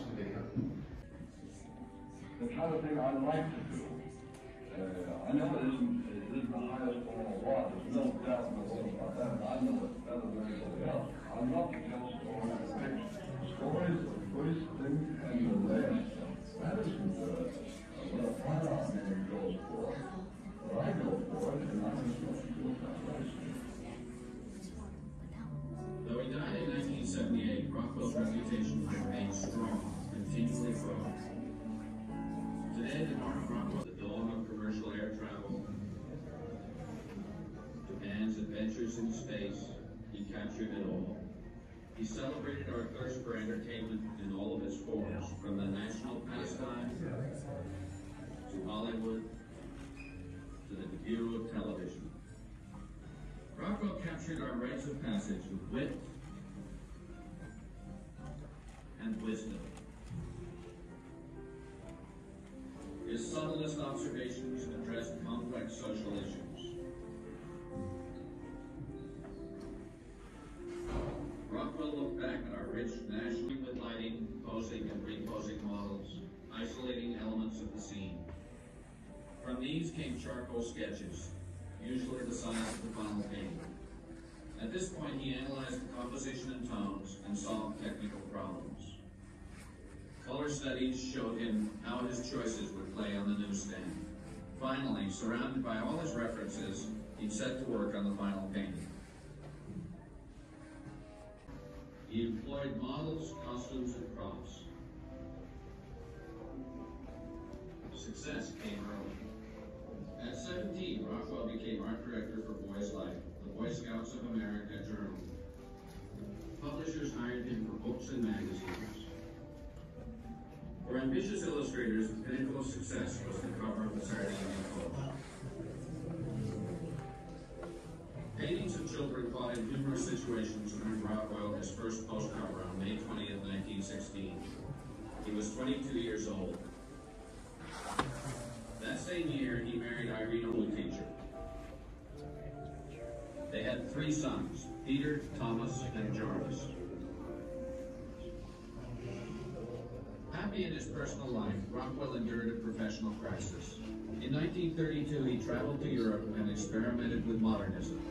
watch the the kind of thing I like to do. Uh, I know it isn't, it isn't the highest form of law, there's no doubt in the world about that, I know it better than anybody else. I love to tell stories, stories of twisting and the last. That is uh, what a firearm man goes for. But I go for it, and I just want to do it that way. Though he died in 1978, Rockwell's reputation strong, continually growing. Today, the Norman Rockwell, the dawn of commercial air travel, Japan's adventures in space, he captured it all. He celebrated our thirst for entertainment in all of its forms, from the national pastime to Hollywood to the debut of television. Rockwell captured our rites of passage with wit these came charcoal sketches, usually the size of the final painting. At this point, he analyzed the composition and tones and solved technical problems. Color studies showed him how his choices would play on the newsstand. Finally, surrounded by all his references, he set to work on the final painting. He employed models, costumes, and props. Success came early. At 17, Rockwell became art director for Boys Life, the Boy Scouts of America journal. Publishers hired him for books and magazines. For ambitious illustrators, the pinnacle of success was the cover of the Saturday Evening Post. Paintings of children caught in humorous situations earned Rockwell his first post cover on May 20th, 1916. He was 22 years old. That same year, he married Irene Woodteacher. They had three sons, Peter, Thomas, and Jarvis. Happy in his personal life, Rockwell endured a professional crisis. In 1932, he traveled to Europe and experimented with modernism.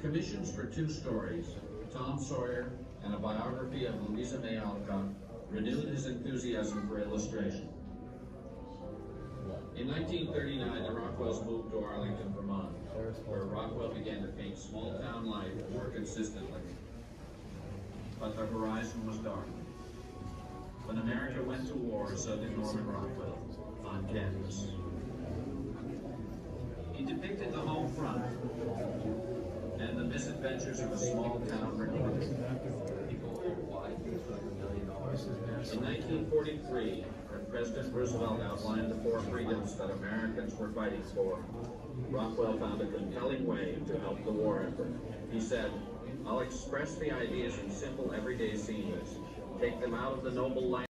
Commissions for two stories, Tom Sawyer and a biography of Louisa May Alcott, renewed his enthusiasm for illustration. In 1939, the Rockwells moved to Arlington, Vermont, where Rockwell began to paint small town life more consistently. But the horizon was dark. When America went to war, so did Norman Rockwell on canvas. He depicted the home front and the misadventures of a small town recruit. In 1943, when President Roosevelt outlined the four freedoms that Americans were fighting for, Rockwell found a compelling way to help the war effort. He said, I'll express the ideas in simple everyday scenes, take them out of the noble language.